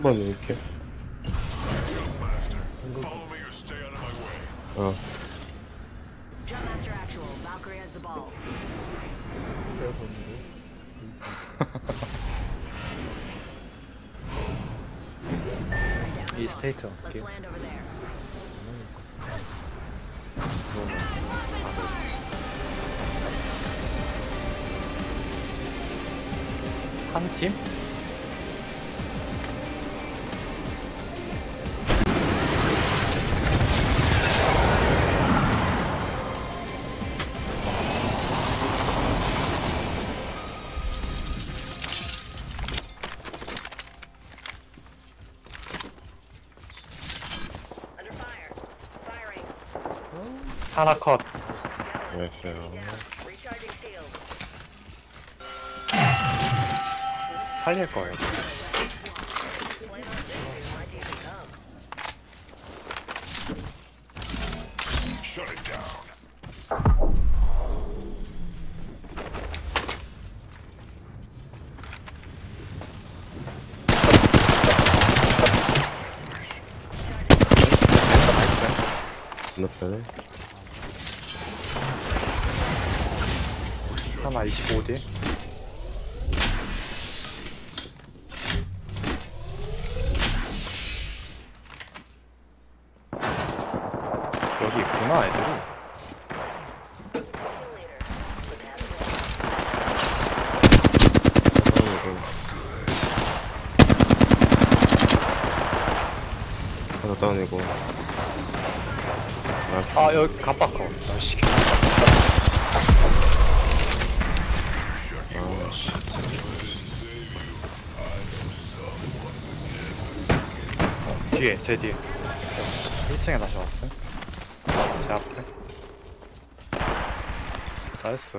Moleque. Oh. Ah. Jumpmaster actual, Valkyrie has the ball. Careful, He's taken. Let's land over there. 한 팀? 하나 컷. shield. 살릴 거예요. Shut it down. 건너편에. 하나 25딜. 여기 있구나 애들이. 하나 다운이고. 아 여기 갑바커. 아씨. 뒤에 제 뒤에. 1층에 다시 왔어요. 제 앞에. 나이스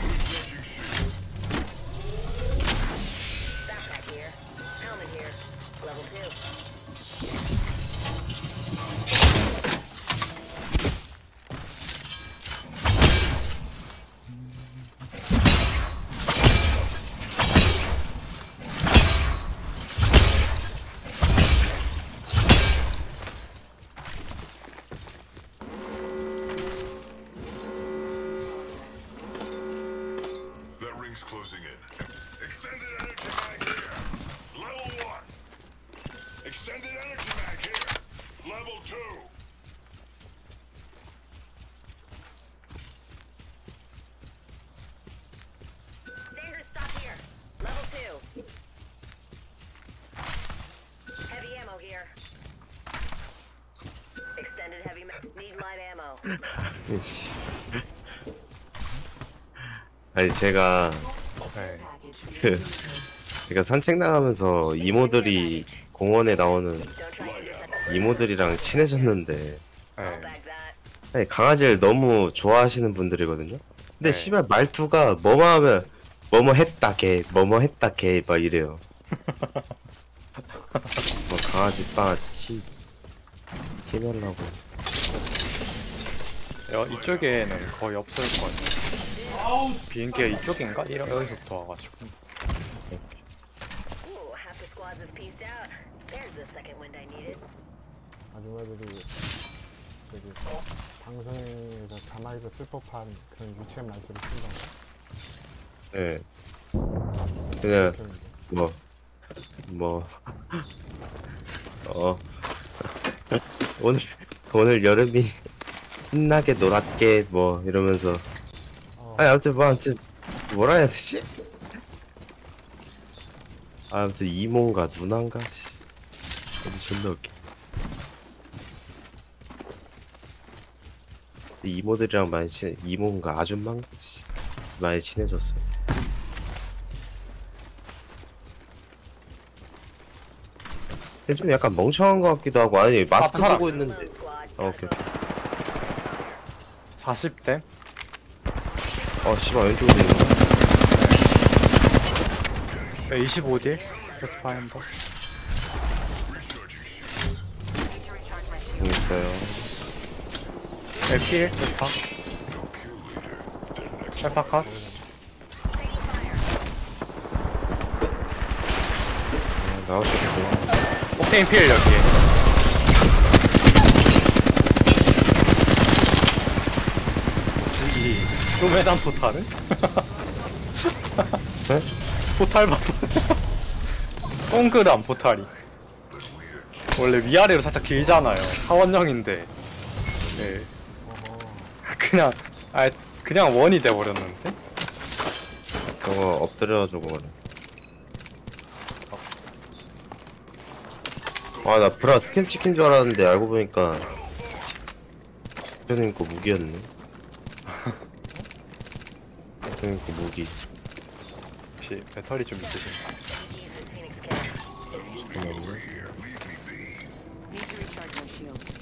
Yeah. That ring's closing in. Extended energy mag here. Level one. Extended energy mag here. Level two. Here. Level 2. Heavy ammo here. Extended heavy ma- Need light ammo. 아니, 제가, 네 그, 제가 산책 나가면서 이모들이 공원에 나오는 이모들이랑 친해졌는데, 네. 아니, 강아지를 너무 좋아하시는 분들이거든요? 근데 네. 씨발 말투가 뭐뭐 하면, 뭐뭐 했다, 걔, 뭐뭐 했다, 걔, 막 이래요. 뭐 강아지 빠, 치, 티내려고. 여, 이쪽에는 거의 없을 거예요. 비행기가 이쪽인가? 이러, 여기서부터 와가지고. Ooh, half the squads have pieced out. There's the second wind I needed. 아줌마들이 저기 방송에서 자막에서 쓸 법한 그런 유치한 말투를 쓴다고 예. 그냥 그랬는데 뭐, 뭐, 어, 오늘, 오늘 여름이 신나게 놀았게, 뭐, 이러면서. 어, 아니, 아무튼 뭐, 아무튼, 뭐라 해야 되지? 아, 아무튼 이모인가 누나인가? 씨. 근데 존나 웃겨. 이모들이랑 많이 친, 이모인가 아줌마인가? 씨. 많이 친해졌어요. 근데 좀 약간 멍청한 것 같기도 하고 아니 마스크. 쓰고 있는데. 어, 오케이 오케이 40대? 어 씨발 왼쪽으로 거 25딜? 스파이언더? Need to recharge my shield. 있어요 에필? 스파? 셀파컷? 아, 나오셨고 옥테인 필 여기 이 쪼매단 포탈은? 네? 포탈 봐 동그란 포탈이. 원래 위아래로 살짝 길잖아요. 사원형인데. 네. 그냥 아 그냥 원이 돼버렸는데? 저거 엎드려가지고 그래. 아나 브라 스캔 찍힌 줄 알았는데 알고 보니까 대표님 거 무기였네 대표님 거 무기 혹시 배터리 좀 있으신가? Use this Phoenix kit. 잠깐만요 Need to recharge my shields.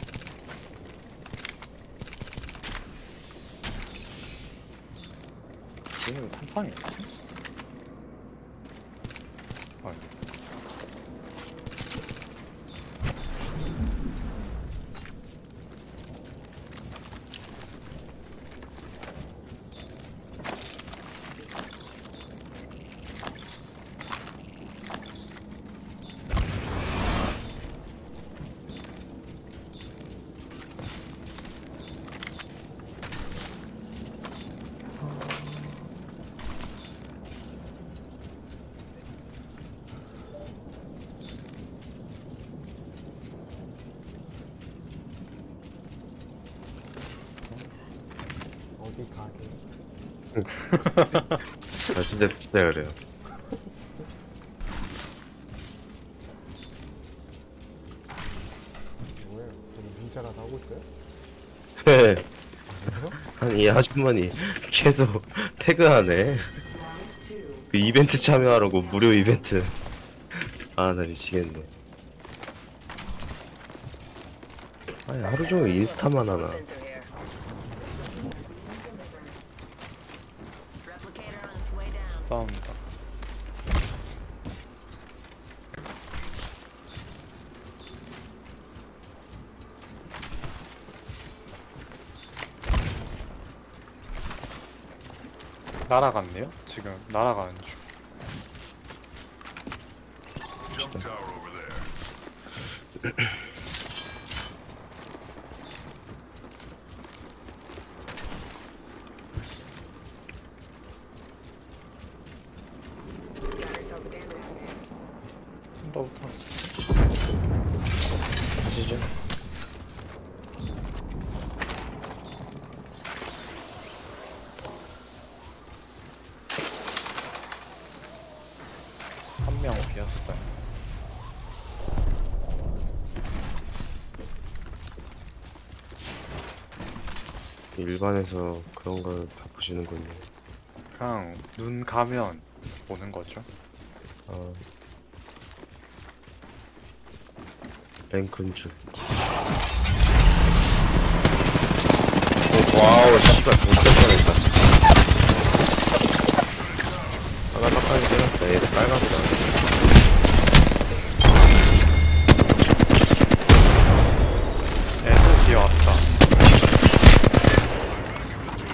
이거 탄창이 아, 어디 가게 아 진짜 진짜 그래요. 뭐예요? 저기 문자라도 하고 있어요? 네. 아니 이 아주머니 계속 태그하네. 그 이벤트 참여하라고 무료 이벤트. 아 나 미치겠네. 아니 하루 종일 인스타만 하나 싸움이다 날아갔네요? 지금 날아가는 중 there. Got ourselves a bandit. 더 붙었어 가시죠 한 명 비었어요 일반에서 그런 걸 다 보시는군요. 그냥 눈 가면 보는 거죠. 아 랭큰 줄 오, 와우 씨발 못될 뻔했다. 하나 깜빡이 때렸다 얘들 빨갛다 애도 뒤에 왔다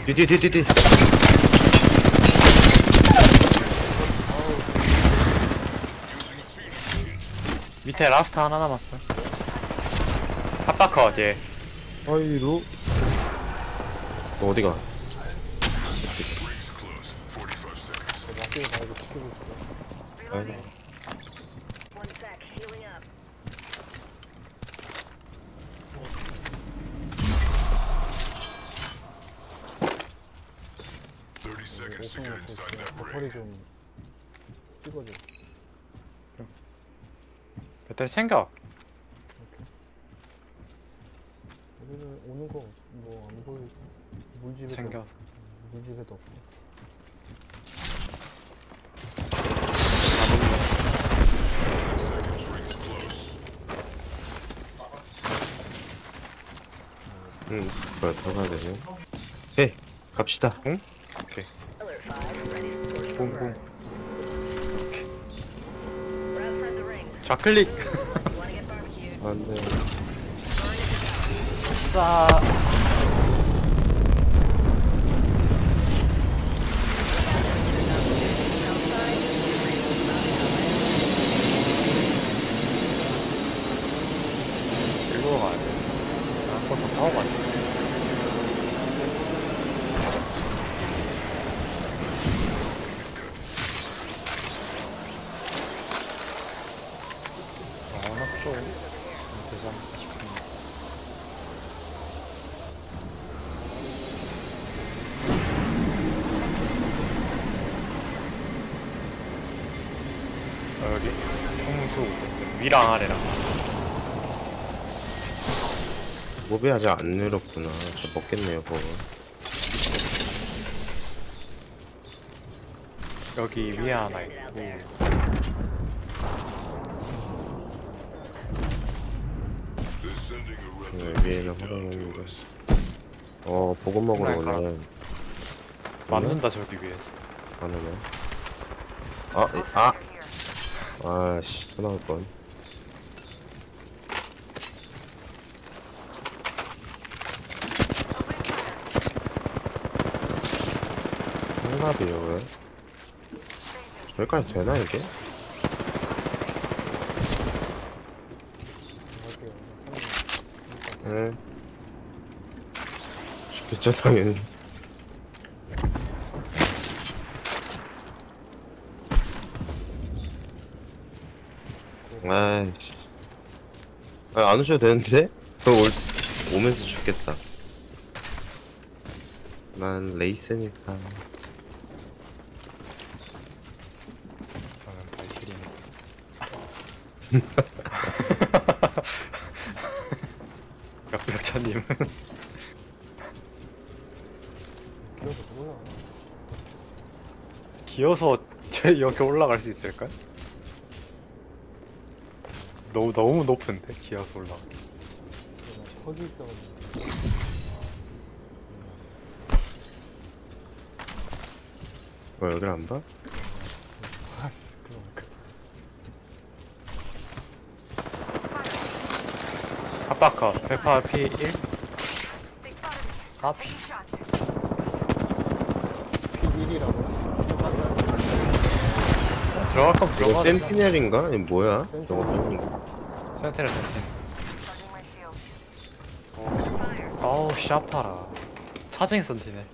뒤뒤뒤뒤 밑에 라스트 하나 남았어. 핫바커 얘. 아이로 너 어디가. 45 seconds. 저 막대기 말고 지키고 있어. 아이고 One sec, healing up. Thirty seconds to 오픈 get 앞에 inside that 배터리 ring. 좀 찍어줘. 배터리 챙겨. 우리는 오는 거 뭐 안 보이고 물집에도 챙겨. 물집에도 없고. 응 뭐야 들어가야 되네 예 갑시다 응? 오케이. Alert 5, ready to push 붕붕. 좌클릭. 안돼. 싸. 일로 가야 돼. 한번 더 타고 가자. 아, 나 좀. 대장 싶은. 어, 여기 청소 위랑 아래랑. 몹이 아직 안 늘었구나. 저 먹겠네요 그거. 여기 위에 하나 있고. 네, 위에는 us. 어 보급 먹으러 그러니까. 오네. 맞는다 저기 위에 안 오네. 아, 이- 아. 아씨, 또 나올 뻔. 상납이요, 왜? 여기까지 되나, 이게? 응. 쉽겠죠, 당연히. 아이씨. 아, 안 오셔도 되는데? 저 올, 오면서 죽겠다. 난 레이스니까. 저는 발길이니까 역백차님은 기어서 올라가. 기어서 제 여기 올라갈 수 있을까? 너무 너무 높은데 올라가. 내가 턱이 있어가지고. 뭐, 여길 안 봐? 아씨, 그러니까. 핫바커 페파 P1 They spotted me. 아 Taking shots. P1이라고요? 들어갈 거면 들어가 센티넬인가? 이거 뭐야? 센티넬. 저거 shield. Fire. 어우 샤파라 사진 센티네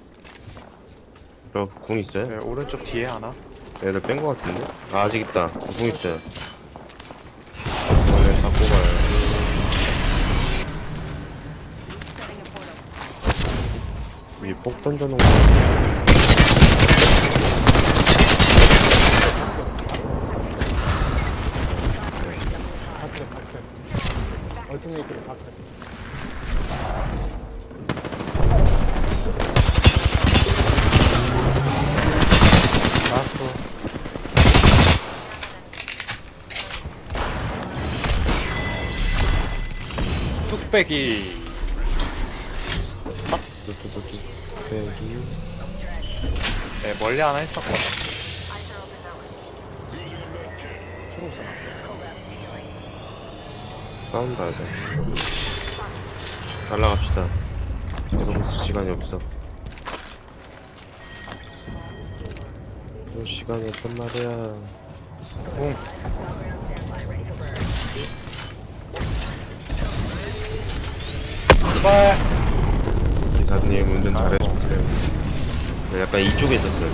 저궁 있어요? 네, 오른쪽 뒤에 하나 얘들 뺀 거 같은데? 아, 아직 있다. 궁 있어요. 폭 던져놓은 거. 뚝배기 뚝배기 뚝배기 네, 멀리 하나 있었거든 싸움 가야 돼. 날라갑시다. 이거 무슨 시간이 없어. 또 시간이 없단 말이야. 응. 제발. 기사님 운전 잘해주세요. 네, 약간 이쪽에 있었어요.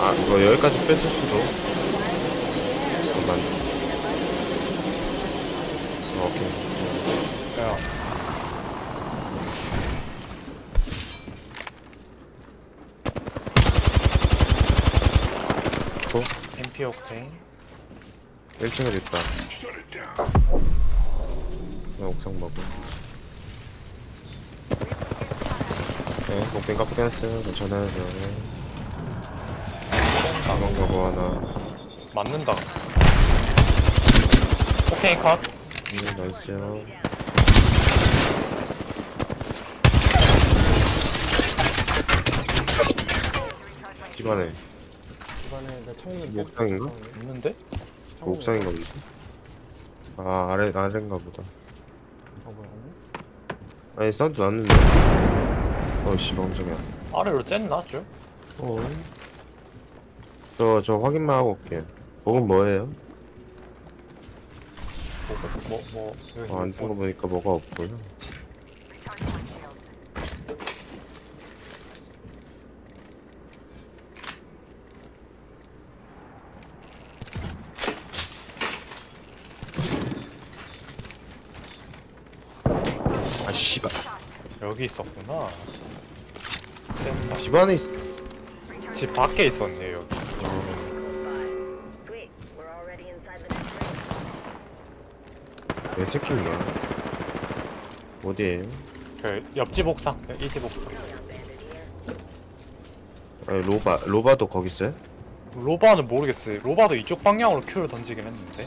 아, 이거 여기까지 뺐을 수도. 잠깐만. 어, 오케이. 야. 또? MP 옥테인. 1층에 있다. Shut it down. 나 옥상 먹어. 네, 깜빡 했어요. 괜찮아요, 저는. 가방 가고 하나. 맞는다. 옥테인 컷. 음, 나이스요. 집안에 집안에 내 창문 뭐 옥상인가? 있는데? 그 옥상인가 보지? 아, 아래, 아래인가 보다. 아 뭐야? 아니, 사운드 났는데. 어이씨, 멍청이야. 아래로 쨌나 쭉? 어. 저, 저 확인만 하고 올게요. 목은 뭐예요? 뭐, 뭐, 뭐. 여기 어, 안뜬거 보니까 뭐가 없고요. 아, 씨발. 여기 있었구나. 집 안에 있... 집 밖에 있었네, 여기. 내 새끼인가? 어디에요? 그, 옆집 옥상. 이 집 옥상. 아니, 로바, 로바도 거기 있어요? 로바는 모르겠어요. 로바도 이쪽 방향으로 큐를 던지긴 했는데.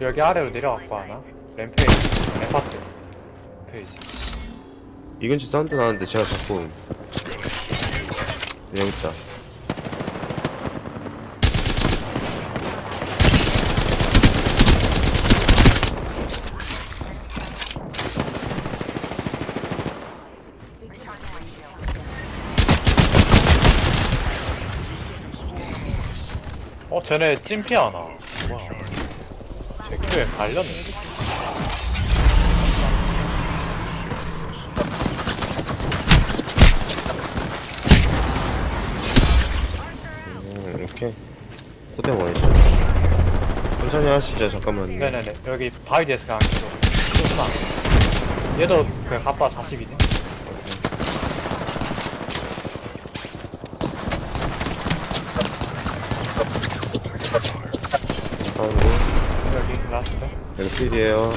여기 아래로 내려갔고 하나? 램페이지. 램파트. 램페이지. 이 근처 사운드 나는데 제가 자꾸 네, 여기 있다. 어, 쟤네 찜피 하나. 뭐야. 제 큐에 갈렸네. 음, 오케이. 그때 원이죠. 천천히 하시죠, 잠깐만요. 네네네. 여기 바위 데스크 안. 그렇구나. 얘도 그 갑바 40이네. 다음으로, 여기 라스트. 여기 필이에요.